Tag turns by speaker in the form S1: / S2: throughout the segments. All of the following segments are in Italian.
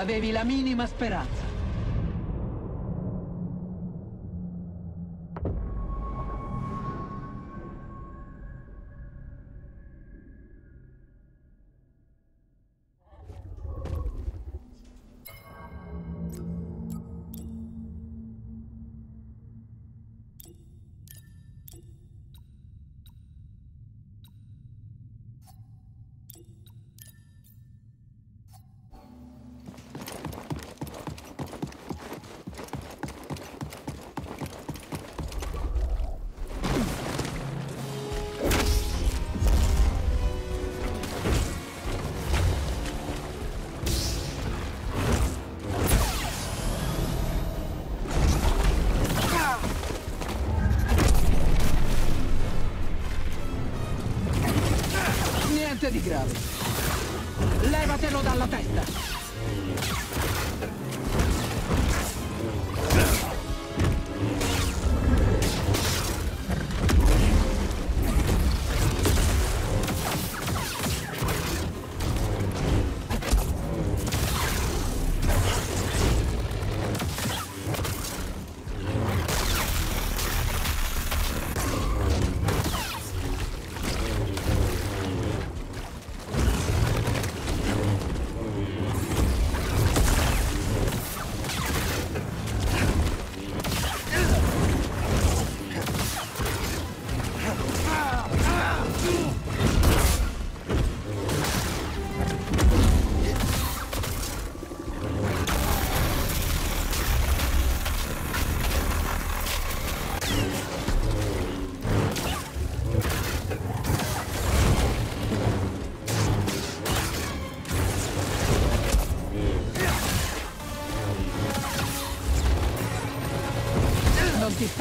S1: Avevi la minima speranza.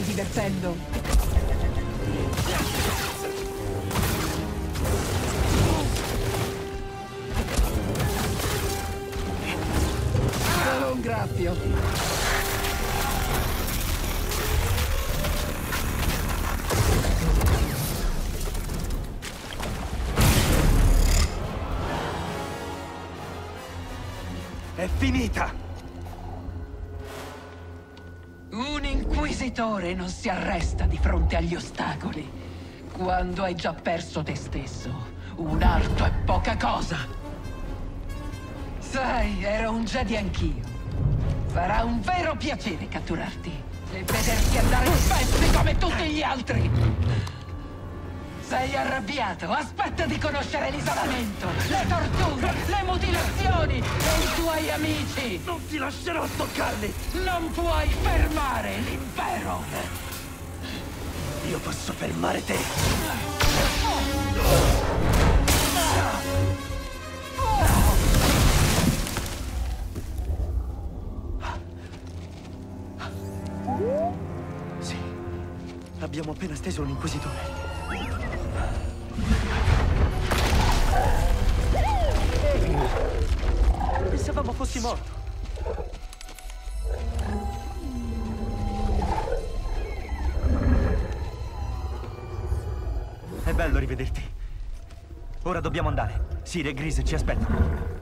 S1: Stai divertendo? Solo un graffio.
S2: È finita!
S1: Un inquisitore non si arresta di fronte agli ostacoli. Quando hai già perso te stesso, un arto è poca cosa. Sai, ero un Jedi anch'io. Farà un vero piacere catturarti e vederti andare in pezzi come tutti gli altri. Sei arrabbiato? Aspetta di conoscere l'isolamento, le torture, le mutilazioni e i tuoi amici.
S2: Non ti lascerò toccarli!
S1: Non puoi fermare l'impero!
S2: Io posso fermare te! Sì, abbiamo appena steso un inquisitore. Pensavamo fossi morto. Ora dobbiamo andare. Siri e Gris ci aspettano.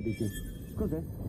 S3: NBC. Cos'è?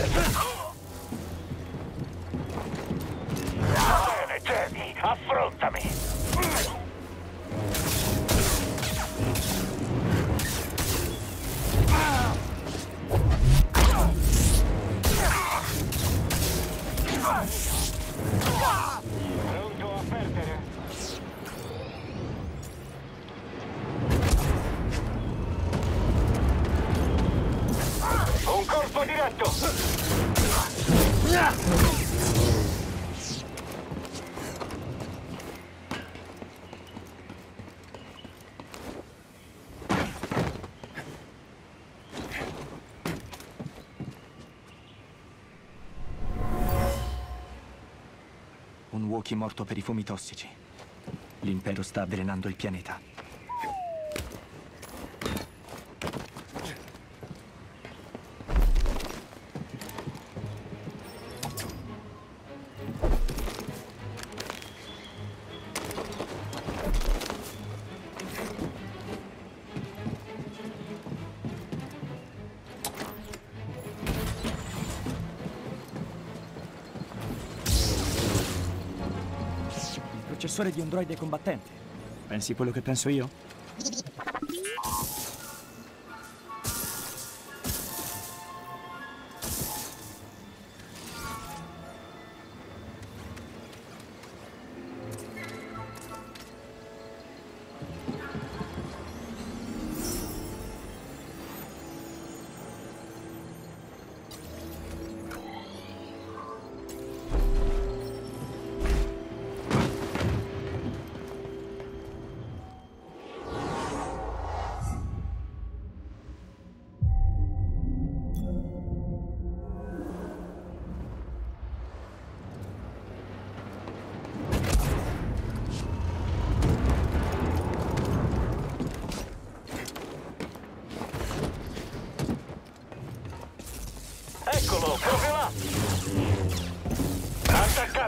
S4: Let's
S2: go. Wookiee morto per i fumi tossici. L'impero sta avvelenando il pianeta. Il processore di un droide combattente. Pensi quello che penso io?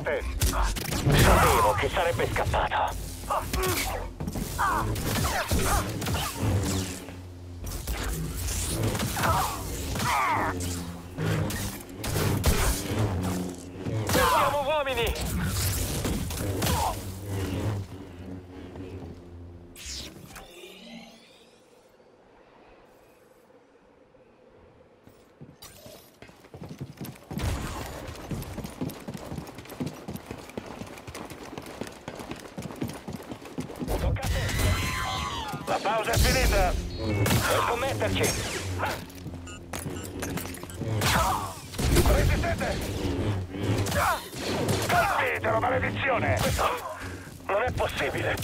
S4: Attaccate! Sapevo che sarebbe scappato. Scommetterci. Resistete! Colpitelo, maledizione! Questo non è possibile.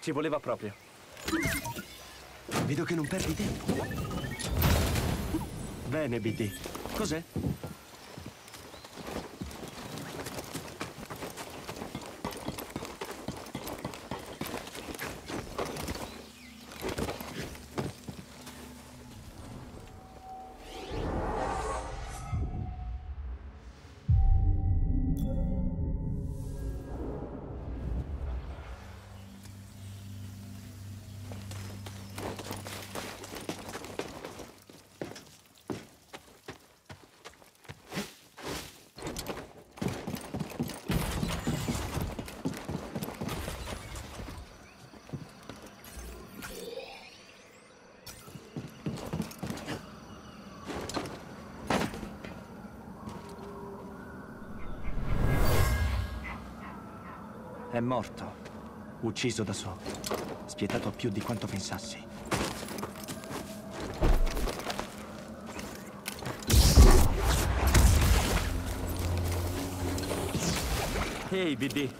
S2: Ci voleva proprio. Vedo che non perdi tempo. Bene, BD. Cos'è? È morto. Ucciso da solo. Spietato più di quanto pensassi. Ehi, BD.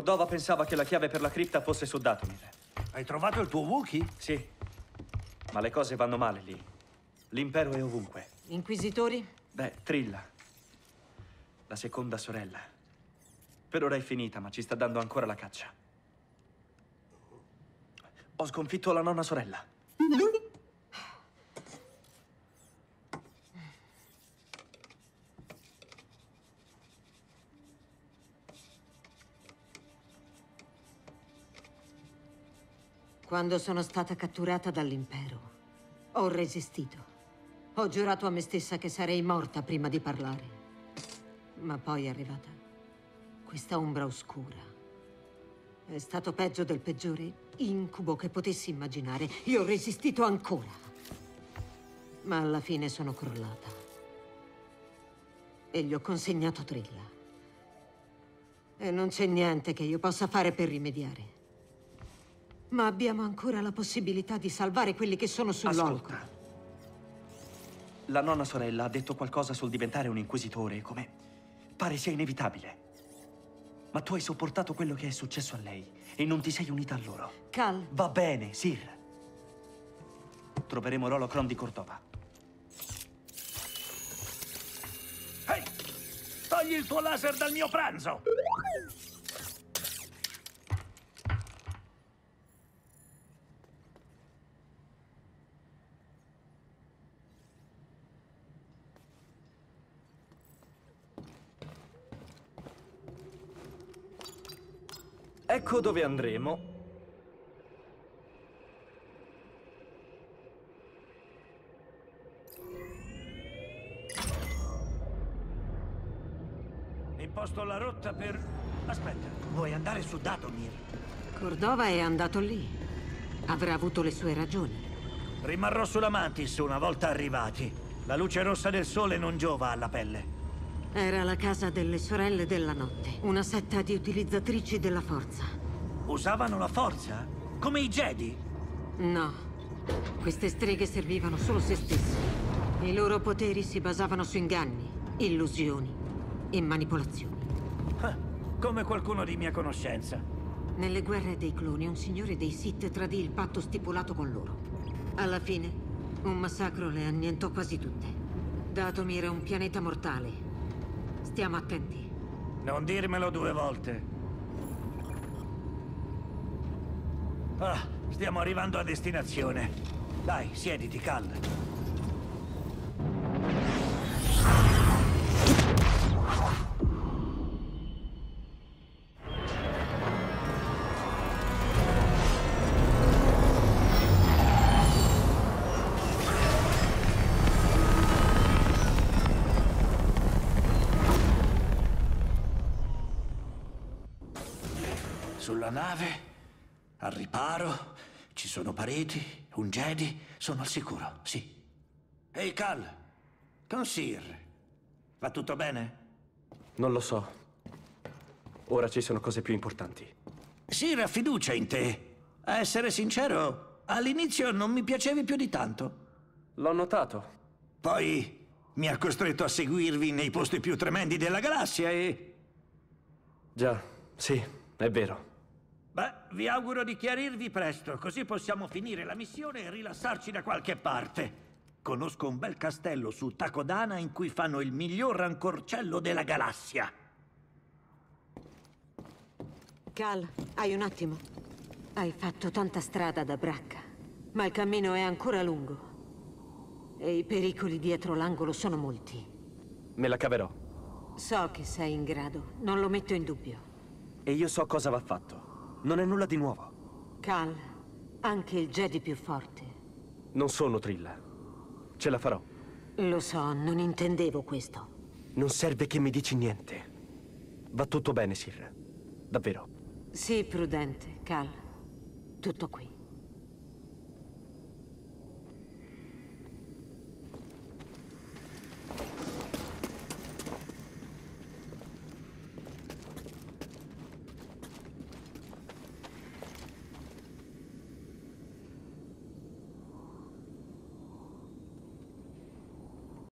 S2: Cordova pensava che la chiave per la cripta fosse su Datomir.
S3: Hai trovato il tuo Wookie?
S2: Sì, ma le cose vanno male lì. L'impero è ovunque.
S5: Inquisitori?
S2: Beh, Trilla, la seconda sorella. Per ora è finita, ma ci sta dando ancora la caccia. Ho sconfitto la nonna sorella.
S5: Quando sono stata catturata dall'impero, ho resistito. Ho giurato a me stessa che sarei morta prima di parlare. Ma poi è arrivata questa ombra oscura. È stato peggio del peggiore incubo che potessi immaginare. Io ho resistito ancora. Ma alla fine sono crollata. E gli ho consegnato Trilla. E non c'è niente che io possa fare per rimediare. Ma abbiamo ancora la possibilità di salvare quelli che sono sull'olco.
S2: Ascolta. La nonna sorella ha detto qualcosa sul diventare un inquisitore, come pare sia inevitabile. Ma tu hai sopportato quello che è successo a lei e non ti sei unita a loro.
S5: Cal,
S2: Va bene, Sir. Troveremo l'olocron di Cordova.
S3: Ehi! Togli il tuo laser dal mio pranzo!
S2: Ecco dove andremo.
S3: Imposto la rotta per... Aspetta, vuoi andare su Datomir?
S5: Cordova è andato lì. Avrà avuto le sue ragioni.
S3: Rimarrò sulla Mantis una volta arrivati. La luce rossa del sole non giova alla pelle.
S5: Era la casa delle sorelle della notte, una setta di utilizzatrici della forza.
S3: Usavano la forza? Come i Jedi?
S5: No, queste streghe servivano solo se stesse. I loro poteri si basavano su inganni, illusioni e manipolazioni.
S3: Ah, come qualcuno di mia conoscenza.
S5: Nelle guerre dei cloni un signore dei Sith tradì il patto stipulato con loro. Alla fine, un massacro le annientò quasi tutte. Datomir è un pianeta mortale. Stiamo attenti.
S3: Non dirmelo due volte. Ah, stiamo arrivando a destinazione. Dai, siediti, Cal. Sulla nave, al riparo, ci sono pareti, un Jedi, sono al sicuro, sì. Ehi, Cal, con Sir, va tutto bene?
S6: Non lo so. Ora ci sono cose più importanti.
S3: Sir ha fiducia in te. A essere sincero, all'inizio non mi piacevi più di tanto.
S6: L'ho notato.
S3: Poi mi ha costretto a seguirvi nei posti più tremendi della galassia e...
S6: Già, sì, è vero.
S3: Beh, vi auguro di chiarirvi presto, così possiamo finire la missione e rilassarci da qualche parte. Conosco un bel castello su Takodana in cui fanno il miglior rancorcello della galassia.
S5: Cal, hai un attimo? Hai fatto tanta strada da Bracca, ma il cammino è ancora lungo. E i pericoli dietro l'angolo sono molti.
S6: Me la caverò.
S5: So che sei in grado, non lo metto in dubbio.
S6: E io so cosa va fatto. Non è nulla di nuovo.
S5: Cal, anche il Jedi più forte.
S6: Non sono Trilla. Ce la farò.
S5: Lo so, non intendevo questo.
S6: Non serve che mi dici niente. Va tutto bene, Sir. Davvero.
S5: Sii prudente, Cal. Tutto qui.